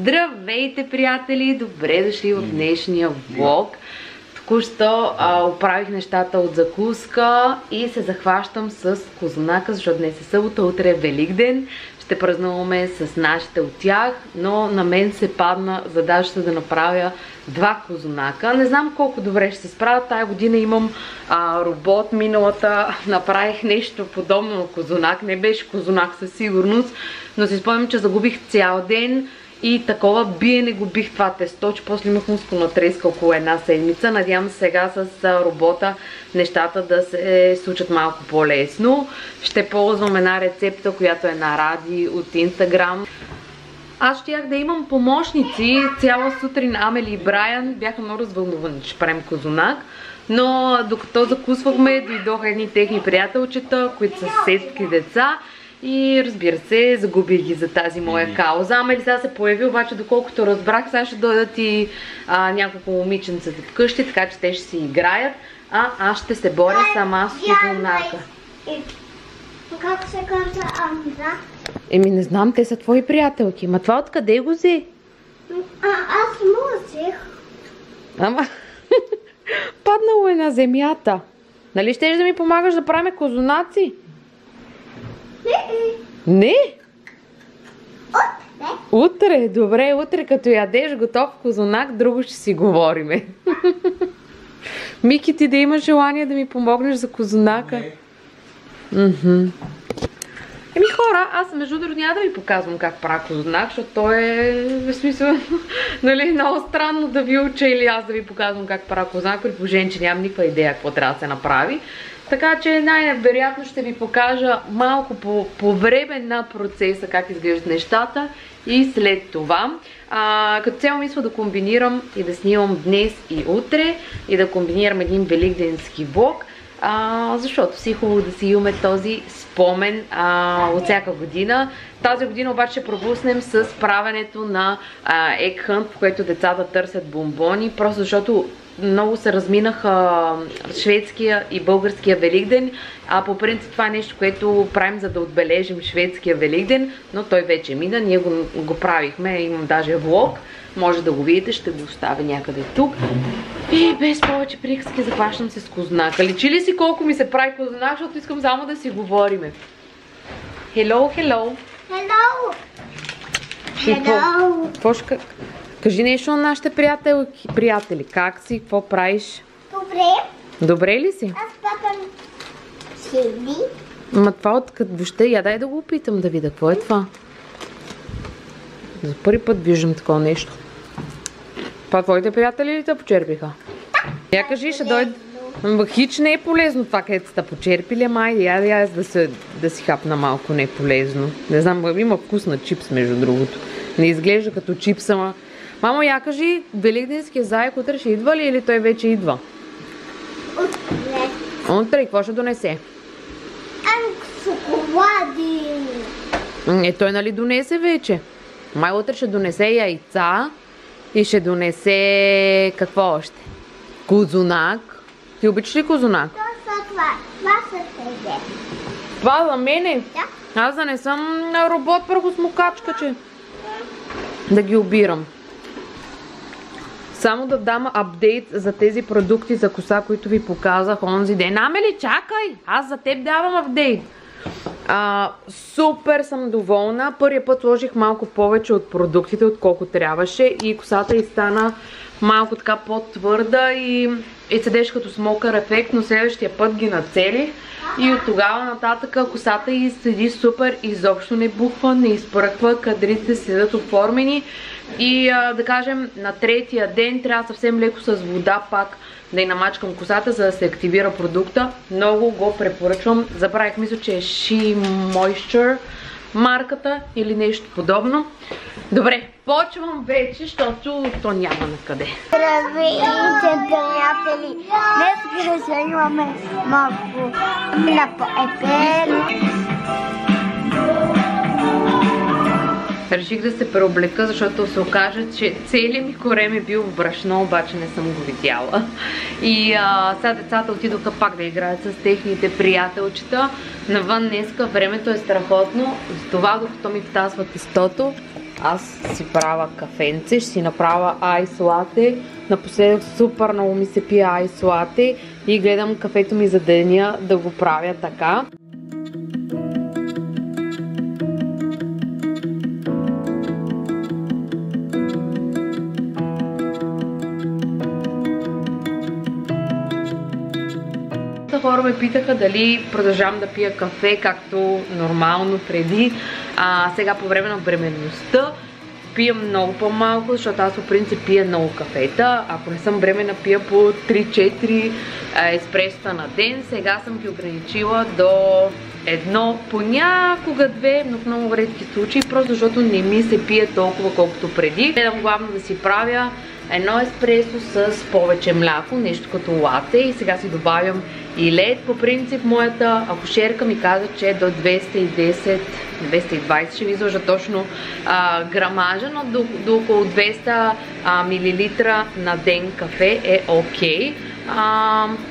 Здравейте, приятели! Добре дошли в днешния влог. Току-що оправих нещата от закуска и се захващам с козунака, защото днес е събота, утре е Великден. Ще празнуваме с нашите от тях, но на мен се падна задачата да направя два козунака. Не знам колко добре ще се справя. Тая година имам робот. Миналата направих нещо подобно на козунак. Не беше козунак със сигурност, но си спомням, че загубих цял ден и такова биене го бих това тесто, че после имах мускулна треска около една седмица. Надявам се сега с робота нещата да се случат малко по-лесно. Ще ползвам една рецепта, която е на Ради от Инстаграм. Аз щях да имам помощници. Цяла сутрин Амели и Брайан бяха много развълнувани, че правим козунак. Но докато закусвахме, дойдоха едни техни приятелчета, които са сестки деца и разбира се, загубих ги за тази моя кауза. Ама сега се появи, обаче доколкото разбрах, сега ще дойдат и а, няколко момиченца вкъщи, така че те ще си играят. А аз ще се боря сама с козунака. Как се казва Амза? Еми не знам, те са твои приятелки. Ма това откъде го взе? А, аз му взех. Ама, паднало е на земята. Нали щеш да ми помагаш да правим козунаци? Не? Утре. Утре, добре, утре като ядеш готов козунак, друго ще си говориме. Мики, ти да имаш желание да ми помогнеш за козунака? Еми хора, аз между другото няма да ви показвам как правя козунак, защото то е в смисъл, нали, много странно да ви уча или аз да ви показвам как правя козунак, при положение, че нямам никаква идея какво трябва да се направи. Така че най-вероятно ще ви покажа малко по, по време на процеса как изглеждат нещата и след това. А, като цяло мисля да комбинирам и да снимам днес и утре и да комбинирам един великденски влог, а, защото си хубаво да си имаме този спомен а, от всяка година. Тази година обаче пропуснем с правенето на Egg Hunt, в което децата търсят бомбони, просто защото много се разминаха шведския и българския Великден, а по принцип това е нещо, което правим за да отбележим шведския Великден, но той вече мина, ние го, го правихме, имам даже влог, може да го видите, ще го оставя някъде тук. И без повече приказки започнам се с кознака. Личи ли си колко ми се прави кознак, защото искам само да си говориме. Hello, hello. Hello. И какво? Hello. Какво ще... Кажи нещо на нашите приятелки, приятели. Как си? Какво правиш? Добре. Добре ли си? Аз папам седи. Ма това от като въобще, я дай да го опитам да видя. Какво е това? За първи път виждам такова нещо. Това твоите приятели ли те почерпиха? Я кажи, ще дойде... Хич не е полезно това, където сте почерпили, ама айде, я, я да, се, да си хапна малко не е полезно. Не знам, има вкус на чипс, между другото. Не изглежда като чипс, ама... Мамо, я кажи, Великденския заек утре ще идва ли или той вече идва? Утре. Утре, какво ще донесе? Ам шоколади. Е, той нали донесе вече? Май утре ще донесе яйца и ще донесе какво още? Козунак. Ти обичаш ли козунак? То са това. Това са тебе. Това за мене. Да. Аз да не съм робот прахосмокачка, че да ги обирам. Само да дам апдейт за тези продукти за коса, които ви показах онзи ден. Амели, чакай! Аз за теб давам апдейт. А, супер съм доволна. Първия път сложих малко повече от продуктите, отколко трябваше и косата й стана малко така по-твърда и, и седеше като смокър ефект, но следващия път ги нацелих и от тогава нататък косата й седи супер, изобщо не бухва, не изпръква, кадрите седят оформени и а, да кажем на третия ден трябва съвсем леко с вода пак да й намачкам косата, за да се активира продукта. Много го препоръчвам. Забравих, мисля, че е She Moisture марката или нещо подобно. Добре, почвам вече, защото то няма на къде. Здравейте, приятели! Днес ще имаме малко на епен. Реших да се преоблека, защото се окаже, че целият ми корем е бил в брашно, обаче не съм го видяла. И а, сега децата отидоха пак да играят с техните приятелчета. Навън днеска времето е страхотно. С това, докато ми втасва тестото, аз си правя кафенце, ще си направя айс лате. Напоследък супер много ми се пие айс лате и гледам кафето ми за деня да го правя така. Ме питаха дали продължавам да пия кафе, както нормално преди. А, сега по време на бременността пия много по-малко, защото аз по принцип пия много кафета. Ако не съм бремена, пия по 3-4 еспреса на ден. Сега съм ги ограничила до едно, понякога две, но в много редки случаи, просто защото не ми се пие толкова колкото преди. Гледам главно да си правя едно еспресо с повече мляко, нещо като лате и сега си добавям и лед. По принцип моята акушерка ми каза, че до 210 220 ще ви изложа точно а, грамажа, но до, до около 200 а, мл на ден кафе е окей, okay,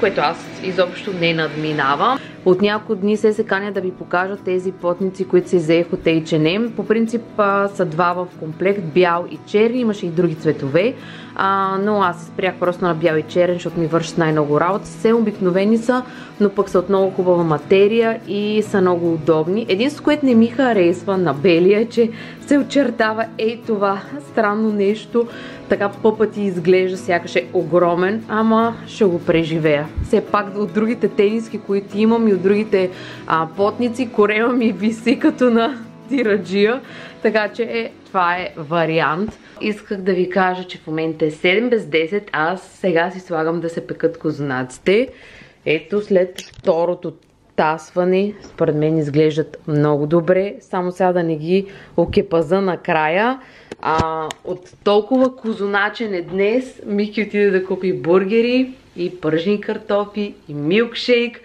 което аз изобщо не надминавам. От няколко дни се се каня да ви покажа тези потници, които си взех от H&M. По принцип са два в комплект, бял и черни, имаше и други цветове. А, но аз спрях просто на бял и черен, защото ми вършат най-много работа. Все обикновени са, но пък са от много хубава материя и са много удобни. Единството, което не ми харесва на белия е, че се очертава ей това странно нещо. Така по пъти изглежда, сякаш е огромен, ама ще го преживея. Все пак от другите тениски, които имам и от другите а, потници, корема ми виси като на тираджия. Така че е, това е вариант. Исках да ви кажа, че в момента е 7 без 10. Аз сега си слагам да се пекат козунаците. Ето след второто тасване, според мен изглеждат много добре. Само сега да не ги окепаза накрая. А, от толкова козуначен е днес, Мики отиде да купи бургери и пържени картофи и милкшейк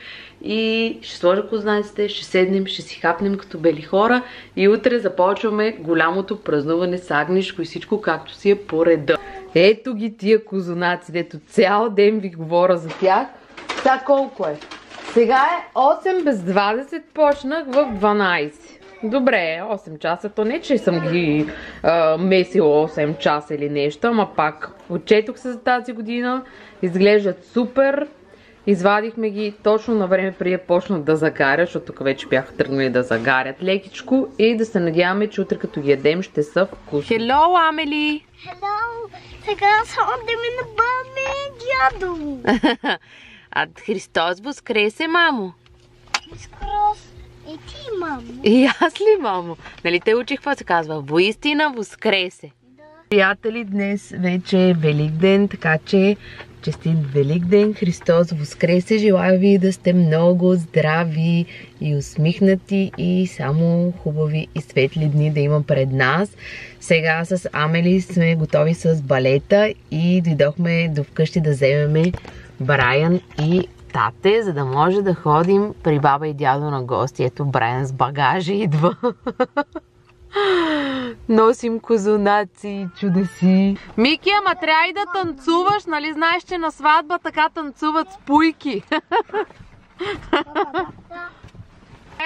и ще сложа кознаците, ще седнем, ще си хапнем като бели хора и утре започваме голямото празнуване с агнешко и всичко както си е по реда. Ето ги тия козунаци, дето цял ден ви говоря за тях. Та колко е? Сега е 8 без 20, почнах в 12. Добре, 8 часа, то не че съм ги а, месила 8 часа или нещо, ама пак отчетох се за тази година, изглеждат супер, Извадихме ги точно на време преди да почнат да загарят, защото тук вече бяха тръгнали да загарят лекичко и да се надяваме, че утре като ги ядем ще са вкусни. Hello, Амели! Hello! Сега само да ми набавяме дядо! а Христос възкресе, мамо! Христос! И ти, мамо! И аз ли, мамо? Нали те учих какво се казва? Воистина възкресе! Приятели, днес вече е Велик ден, така че Честит Велик ден! Христос Воскресе! Желая ви да сте много здрави и усмихнати и само хубави и светли дни да има пред нас. Сега с Амели сме готови с балета и дойдохме до вкъщи да вземеме Брайан и тате, за да може да ходим при баба и дядо на гости. Ето Брайан с багажа идва. Носим козунаци и чудеси. Мики, ама трябва и да танцуваш, нали знаеш, че на сватба така танцуват спуйки.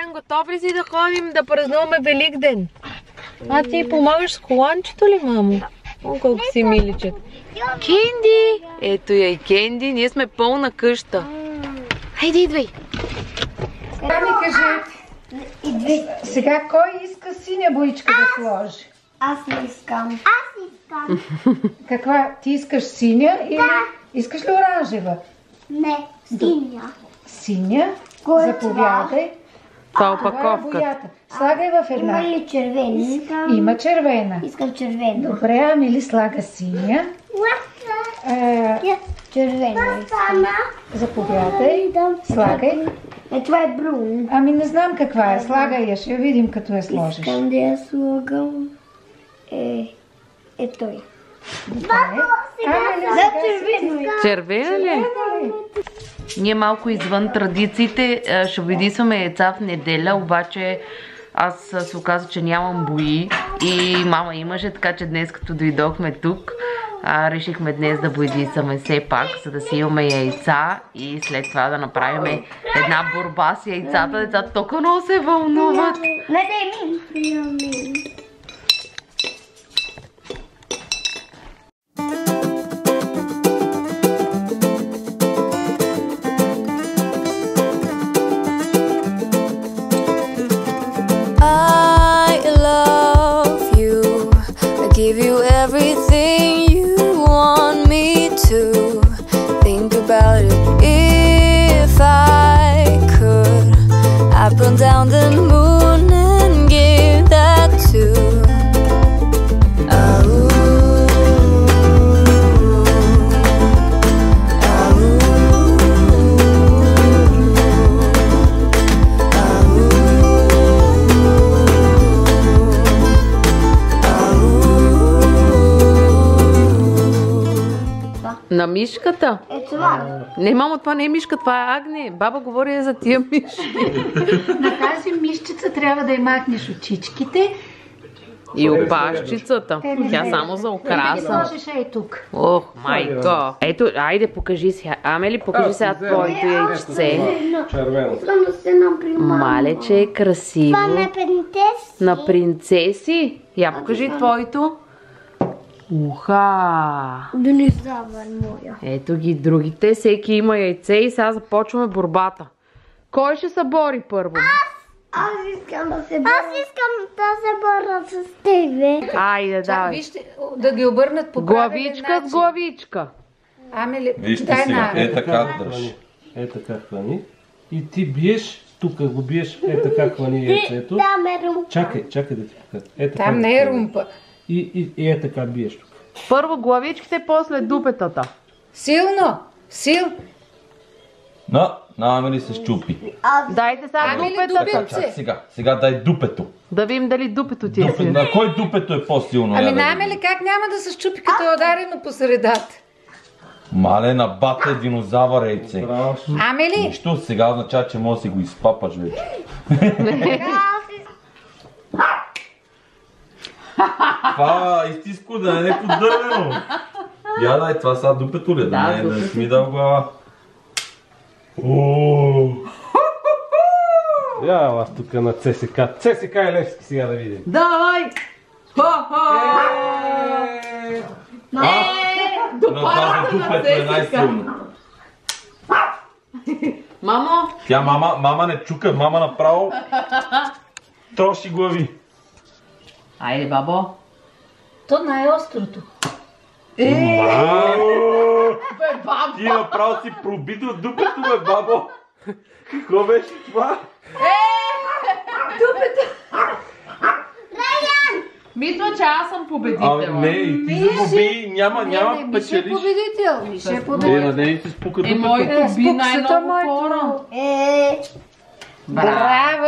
Ен, готов ли си да ходим да празнуваме Велик ден? А ти помагаш с коланчето ли, мамо? О, колко си миличък. Кенди! Ето я и Кенди, ние сме пълна къща. Хайде, идвай! Сега ми кажете, сега кой иска синя боичка да сложи? Аз не искам. Аз искам. Каква? Ти искаш синя или да. искаш ли оранжева? Не, синя. Синя? Кое Заповядай. Това е опаковка. Слагай в една. Има ли червена? Искам... Има червена. Искам червена. Добре, Амили слага синя. Е... Червена искам. Заповядай. Слагай. Е, това е брун. Ами не знам каква е. Слагай я, ще я видим като я сложиш. Искам да я слагам. Е, е той. Бабо, сега червено. Червена ли? Ние малко извън традициите ще видисваме яйца в неделя, обаче аз се оказа, че нямам бои и мама имаше, така че днес като дойдохме тук, решихме днес да бойдисаме все пак, за да си имаме яйца и след това да направим една борба с яйцата. Децата толкова много се вълнуват. Не, не, ми. На мишката? Е това. Не, мамо, това не е мишка, това е агне. Баба говори за тия мишки. На тази мишчица трябва да й махнеш очичките. И опашчицата. Не Тя само за украса. сложиш ей тук. Ох, майко. Ето, айде, покажи сега. Амели, покажи сега твоето яйчце. Червено. Малече е красиво. Това на принцес. На принцеси. Я покажи твоето. Уха! Динозавър моя. Ето ги другите. Всеки има яйце и сега започваме борбата. Кой ще се бори първо? Аз искам да се боря. Аз искам да се боря с тебе. Айде, давай. вижте, да ги обърнат по Главичка с главичка. Ами, Вижте дай сега, е така дръж. Хвани. Е така хвани. И ти биеш, тук го биеш, е така хвани яйцето. Там е рум. Чакай, чакай да ти покажа. Е Там не е хвани. румпа. И, и, и е така биеш тук. Първо главичките, после дупетата. Силно! Сил! На Амели се щупи. Дайте сега Амели, дупетата. дуби- Чак, сега. Сега дай дупето. Да видим дали дупето ти е Дупе, силно. на кой дупето е по-силно? Ами на. Амели как няма да се щупи, като е ударено по средата? Мале, на бата е динозавър яйце. Амели, Нищо, сега означава, че може да си го изпапаш вече. Това е истинско да не е поддървено. Я дай, това сега дупето ли е? Да, Да, не, не си ми дал глава. Я аз тук на ЦСК. ЦСК е Левски сега да видим. Давай! Ха-ха! е най-силно. Мамо, Тя мама, мама не чука, мама направо троши глави. Айде, бабо. То най-острото. Бе, бабо. Ти направо си пробито от дупето, бе, бабо. Какво беше това? Мисля, че аз съм победител. Абе, не, и ти загуби, няма, Не, не, няма Миша е печелиш. победител. Миша е Е, победител. на нея си спука Е, дупето. моето Е, би спук се, то най-много моето. хора. Е, Браво!